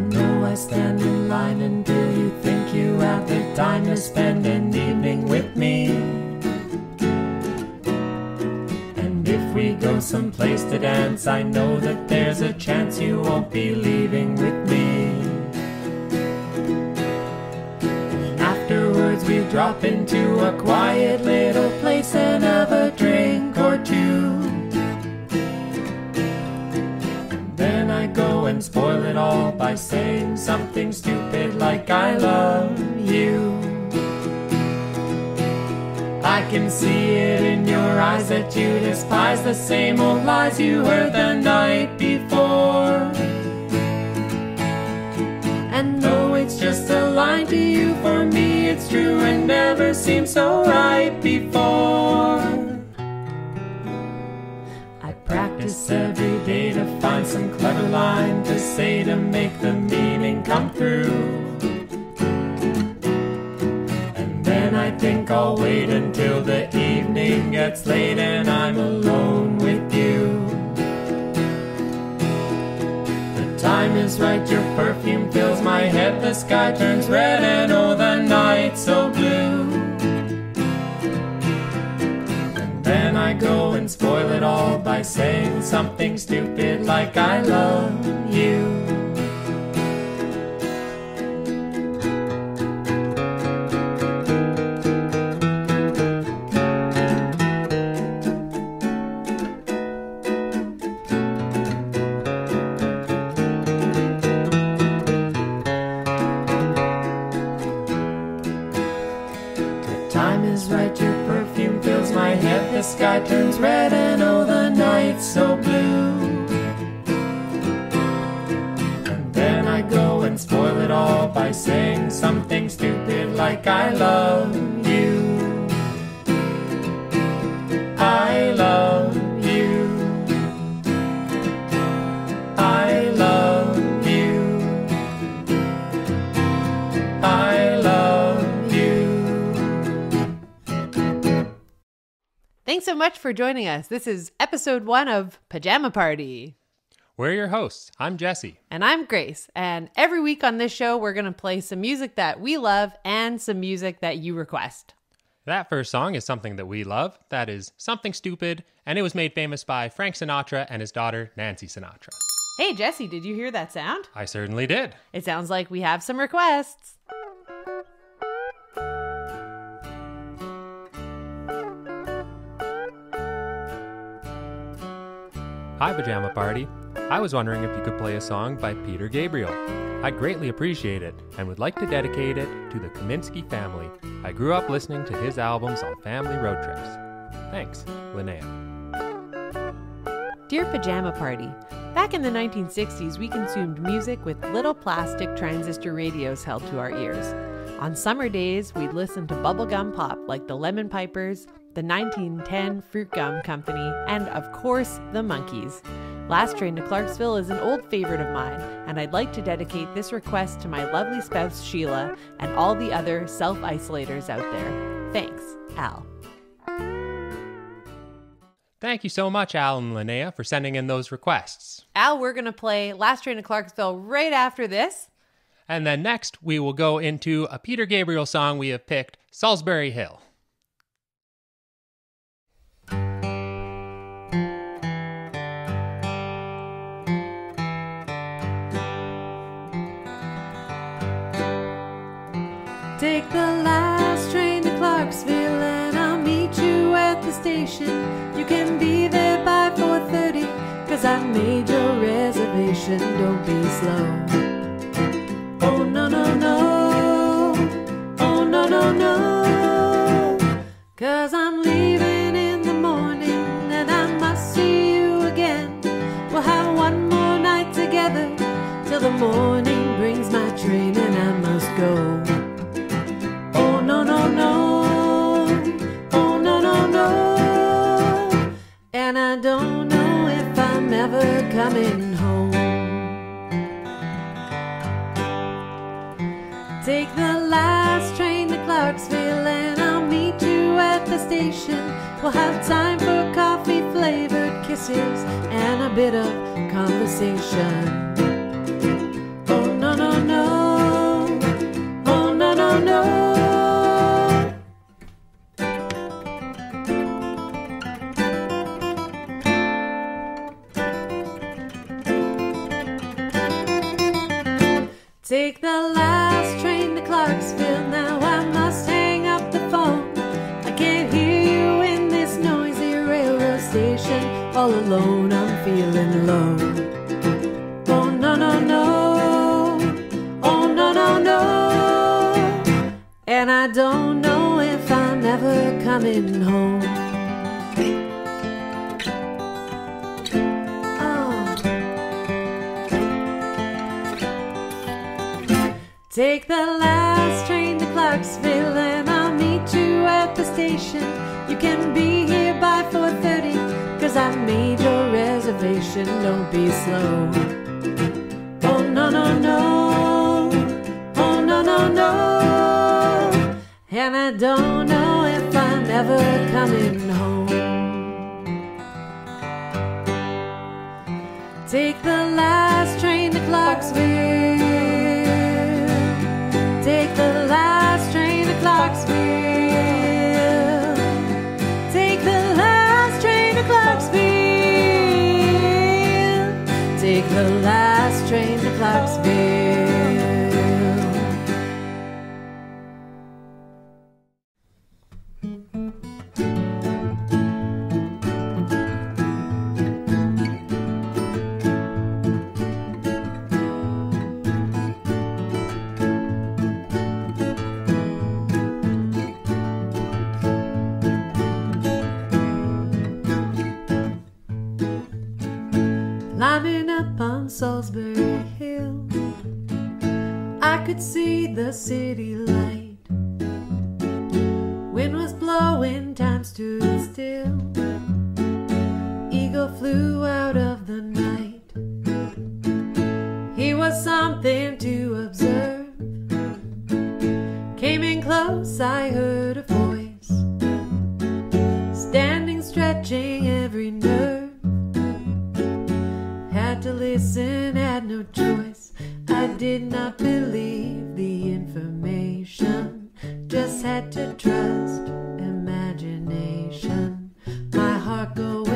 know I stand in line and do you think you have the time to spend an evening with me. And if we go someplace to dance, I know that there's a chance you won't be leaving with me. Afterwards, we drop into a quiet little place and have a drink or two. Spoil it all by saying something stupid like I love you. I can see it in your eyes that you despise the same old lies you heard the night before. And though it's just a line to you, for me it's true and never seemed so right before. Practice every day to find some clever line to say to make the meaning come through. And then I think I'll wait until the evening gets late and I'm alone with you. The time is right, your perfume fills my head, the sky turns red and oh the night's so blue. And then I go and spoil by saying something stupid like I love you. Much for joining us. This is episode one of Pajama Party. We're your hosts. I'm Jesse. And I'm Grace. And every week on this show, we're going to play some music that we love and some music that you request. That first song is something that we love. That is Something Stupid, and it was made famous by Frank Sinatra and his daughter, Nancy Sinatra. Hey, Jesse, did you hear that sound? I certainly did. It sounds like we have some requests. Hi, Pajama Party. I was wondering if you could play a song by Peter Gabriel. I'd greatly appreciate it and would like to dedicate it to the Kaminsky family. I grew up listening to his albums on family road trips. Thanks, Linnea. Dear Pajama Party, back in the 1960s, we consumed music with little plastic transistor radios held to our ears. On summer days, we'd listen to bubblegum pop like the Lemon Pipers, the 1910 Fruit Gum Company, and of course, the Monkees. Last Train to Clarksville is an old favorite of mine, and I'd like to dedicate this request to my lovely spouse Sheila and all the other self isolators out there. Thanks, Al. Thank you so much, Al and Linnea, for sending in those requests. Al, we're going to play Last Train to Clarksville right after this. And then next, we will go into a Peter Gabriel song we have picked, Solsbury Hill. Take the last train to Clarksville and I'll meet you at the station. You can be there by 4:30 cuz I made your reservation. Don't be slow. I'm ever coming home. Take the last train to Clarksville and I'll meet you at the station. We'll have time for coffee flavored kisses and a bit of conversation. Oh no no no, oh no no no. Alone, I'm feeling low. Oh no no no, oh no no no, and I don't know if I'm ever coming home. Oh. Take the last train to Clarksville and I'll meet you at the station. You can be here by 4:30 cuz I've made your reservation. Don't be slow. Oh no no no. Oh no no no. And I don't know if I'm ever coming home. Take the last train to Clarksville. Solsbury Hill, I could see the city light. Wind was blowing, time stood still. Eagle flew out of the night. He was something to observe. Came in close, I heard did not believe the information, just had to trust imagination. My heart going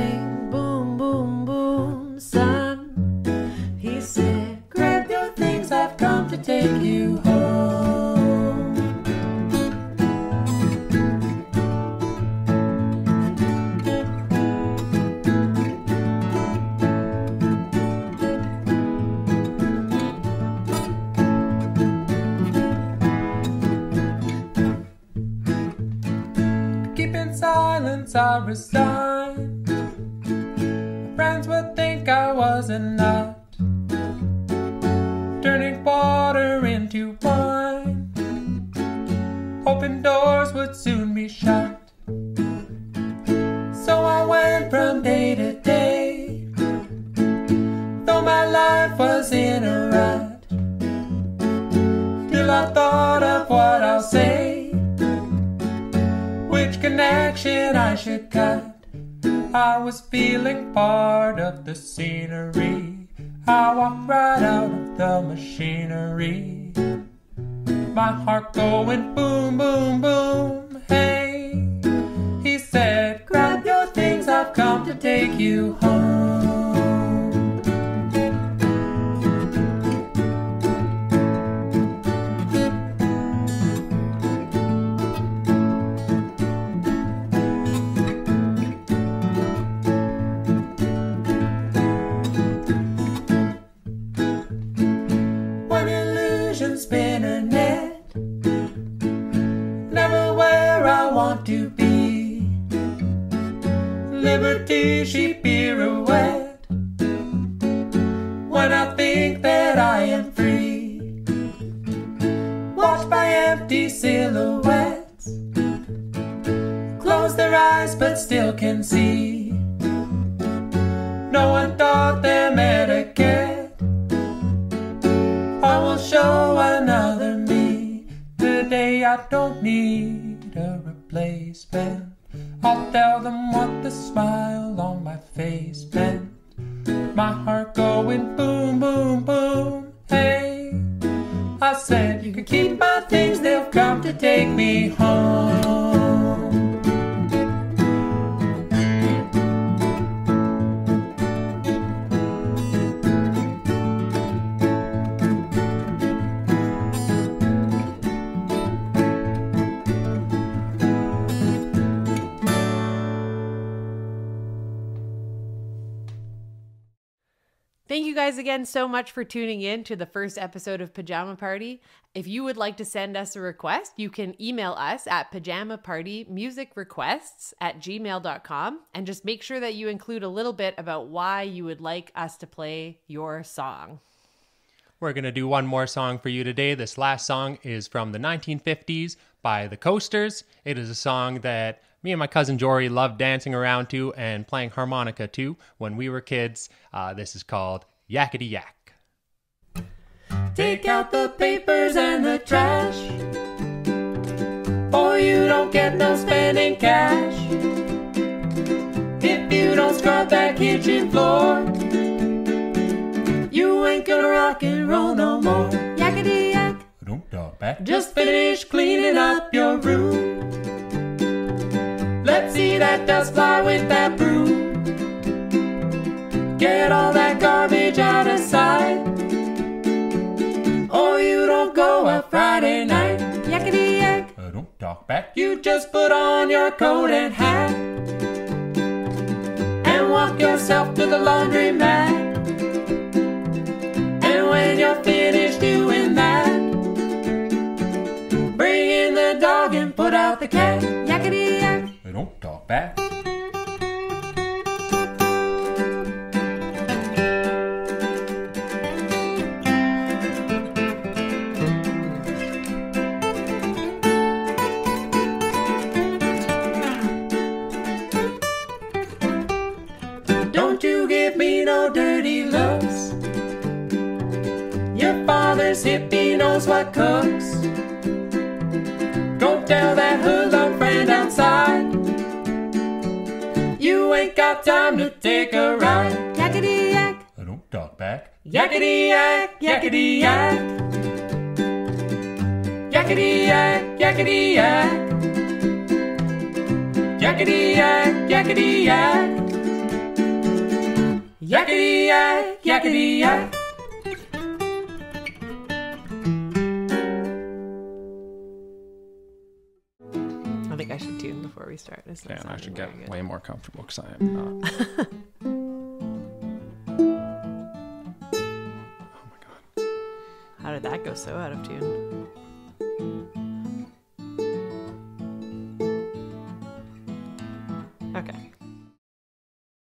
silence, I resigned. My friends would think I was a nut, turning water into wine. Hoping doors would soon be shut. I. I was feeling part of the scenery. I walked right out of the machinery. My heart going boom, boom, boom. Hey, he said, Grab your things, I've come to take you home. To be. Liberty, she pirouette. When I think that I am free, watched by empty silhouettes, close their eyes but still can see. No one taught them etiquette. I will show another me. Today I don't need a replacement. I'll tell them what the smile on my face meant. My heart going boom, boom, boom. Hey, I said you can keep my things, they'll come to take me home. Thank you guys again so much for tuning in to the first episode of Pajama Party. If you would like to send us a request, you can email us at pajamapartymusicrequests at gmail.com and just make sure that you include a little bit about why you would like us to play your song. We're going to do one more song for you today. This last song is from the 1950s by the Coasters. It is a song that me and my cousin Jory loved dancing around to and playing harmonica to when we were kids. Uh, this is called Yakety Yak. Take out the papers and the trash. Or you don't get no spending cash. If you don't scrub that kitchen floor, you ain't gonna rock and roll no more. Yakety yak. Don't talk back. Just finish cleaning up your room. Let's see that dust fly with that broom. Get all that garbage out of sight. Or you don't go a Friday night. Yakety yak. Uh, don't talk back. You just put on your coat and hat. And walk yourself to the laundromat. And when you're finished doing that, bring in the dog and put out the cat. Yakety yak. Uh, don't time to take a ride. Yakety yak, Uh, don't talk back. yakety yak, yakety yak. Yakety yak, yakety yak. Yakety yak, yakety yak. Yakety yak, yakety yak. Tune before we start. This is Yeah, and I should get way more comfortable because I am not. oh my god. How did that go so out of tune?